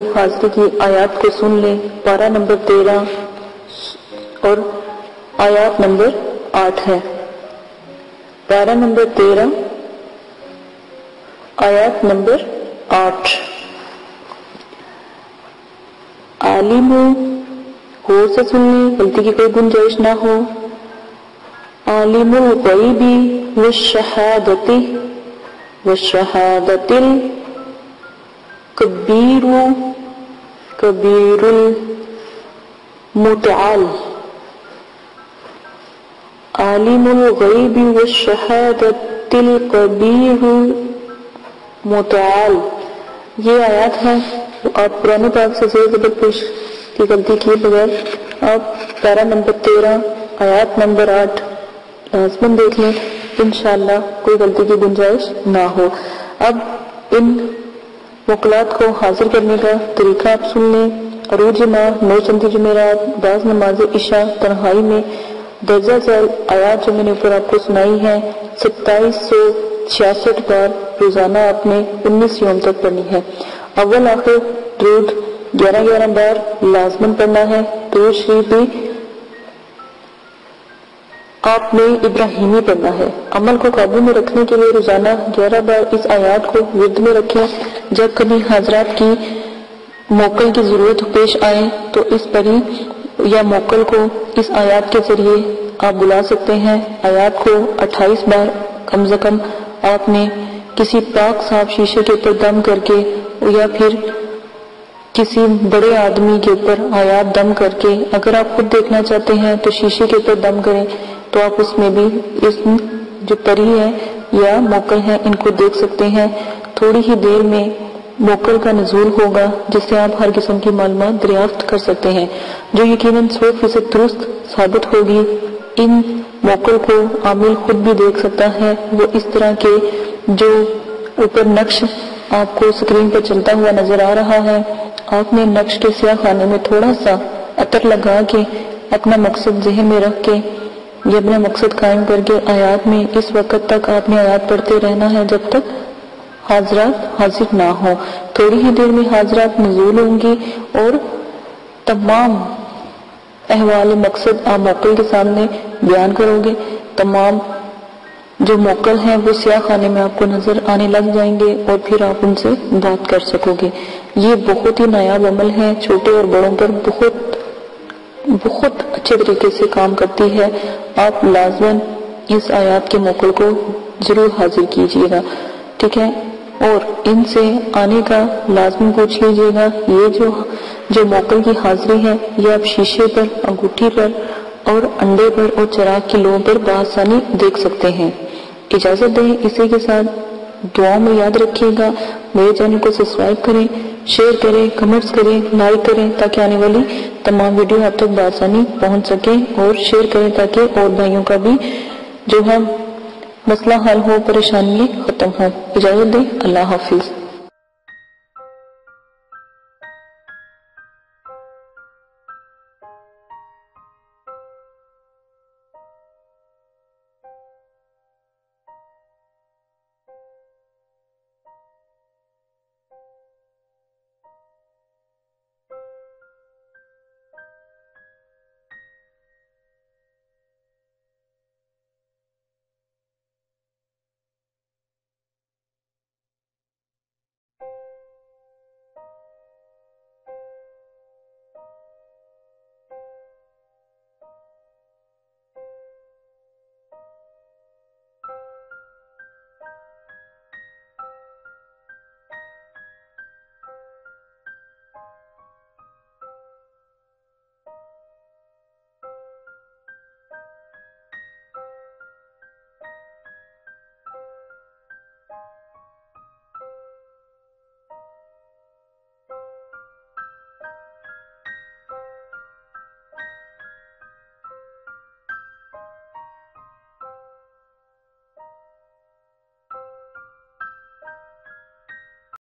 हाजिरी की आयत को सुन लें। पारा नंबर तेरह और आयत नंबर आठ है। पारा नंबर तेरह, आयत नंबर आठ। आलिम हो से सुन लें, गलती की कोई गुंजाइश ना हो। आलिमुल गैबी व शहादती, व शहादतिल कबीरु कबीरुल मुतआल। आलिमुल गैबी व शहादतिल कबीरुल मुतआल। ये आयत है आप पुराने पाक से ज़ोर जबर पेश की गलती किए बगैर। आप पैरा नंबर तेरह, आयात नंबर आठ, लाजमन देख लें, इंशाल्लाह कोई गलती की गुंजाइश ना हो। अब इन वकलात को हाजिर करने का तरीका आप सुन लें अरूज जमा नौ चंदी जुमेरात बाज नमाज़ इशा, तनहाई में दर्जा जल आयात जो मैंने ऊपर आपको सुनाई है, सत्ताईस सौ छियासठ बार रोज़ाना आपने उन्नीस योम तक पढ़नी है। अव्वल आखिर द्रूद ग्यारह ग्यारह बार लाजमन पढ़ना है। द्रूद शरीफ भी आपने इब्राहिमी पढ़ना है। अमल को काबू में रखने के लिए रोज़ाना ग्यारह बार इस आयात को युद्ध में रखें। जब कभी हजरात की मोकल की ज़रूरत पेश आए तो इस परी या मोकल को इस आयात के ज़रिए आप बुला सकते हैं। आयात को 28 बार कम से कम आपने किसी पाक साफ़ शीशे के ऊपर दम करके या फिर किसी बड़े आदमी के ऊपर आयात दम करके अगर आप खुद देखना चाहते हैं तो शीशे के ऊपर दम करें तो आप उसमें भी इस जो परी है या मोकल है, इनको देख सकते हैं। थोड़ी ही देर में मोकल का नजूल होगा, जिससे आप हर किस्म की मालूम दरियाफ्त कर सकते हैं, जो यकीनन सौ फ़ीसद दुरुस्त साबित होगी। इन मोकल को आमिल खुद भी देख सकता है। वो इस तरह के जो ऊपर नक्श आपको स्क्रीन पर चलता हुआ नज़र आ रहा है, आपने नक्श के स्या खाने में थोड़ा सा अतर लगा के अपना मकसद जहन में रख के, ये अपना मकसद कायम करके आयात में इस वक्त तक आपने आयात पढ़ते रहना है, जब तक हाजरात हाजिर ना हो। थोड़ी ही देर में हाजरात नजूल होंगी और तमाम अहवाल मकसद आप मोकल के सामने बयान करोगे। तमाम जो मोकल हैं, वो स्याह खाने में आपको नज़र आने लग जाएँगे और फिर आप उनसे बात कर सकोगे। ये बहुत ही नायाब अमल है। छोटे और बड़ों पर बहुत बहुत अच्छे तरीके से काम करती है। आप लाजमन इस आयात के मोकल को ज़रूर हाजिर कीजिएगा। ठीक है? और इनसे आने का लाजमी पूछ लीजिएगा ये जो जो मोकल की हाजिरी है, ये आप शीशे पर, अंगूठी पर और अंडे पर और चराग की लोगों पर बसानी देख सकते हैं। इजाज़त दें इसी के साथ। दुआओं में याद रखिएगा। मेरे चैनल को सब्सक्राइब करें, शेयर करें, कमेंट्स करें, लाइक करें, ताकि आने वाली तमाम वीडियो आप तक तो बसानी पहुँच सके और शेयर करें, ताकि और भाइयों का भी जो है मसला हल हो परेशानी खत्म हो। इजाज़त दें। अल्लाह हाफिज।